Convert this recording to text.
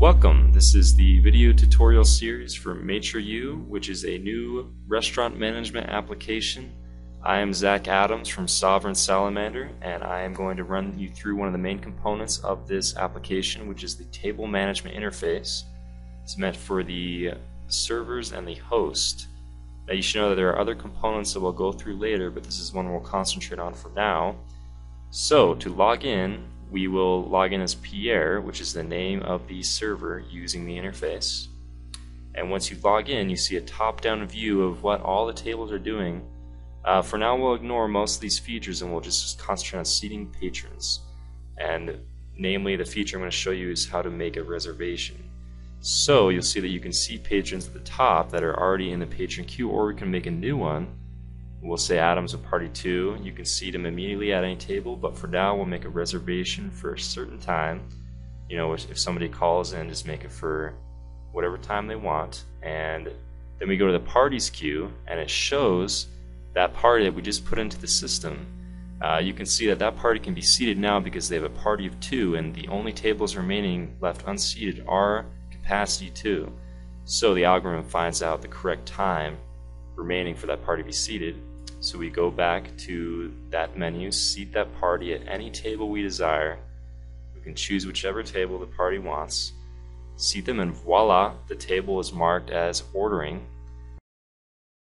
Welcome. This is the video tutorial series for Maitre which is a new restaurant management application. I am Zach Adams from Sovereign Salamander, and I am going to run you through one of the main components of this application, which is the table management interface. It's meant for the servers and the host. Now you should know that there are other components that we'll go through later, but this is one we'll concentrate on for now. So to log in, we will log in as Pierre, which is the name of the server using the interface. And once you log in, you see a top-down view of what all the tables are doing. Uh, for now, we'll ignore most of these features and we'll just concentrate on seating patrons. And namely, the feature I'm going to show you is how to make a reservation. So you'll see that you can see patrons at the top that are already in the patron queue, or we can make a new one We'll say Adams of party 2. You can seat him immediately at any table, but for now we'll make a reservation for a certain time. You know, if somebody calls in, just make it for whatever time they want. And then we go to the parties queue, and it shows that party that we just put into the system. Uh, you can see that that party can be seated now because they have a party of two, and the only tables remaining left unseated are capacity 2. So the algorithm finds out the correct time remaining for that party to be seated so we go back to that menu, seat that party at any table we desire. We can choose whichever table the party wants, seat them, and voila, the table is marked as ordering.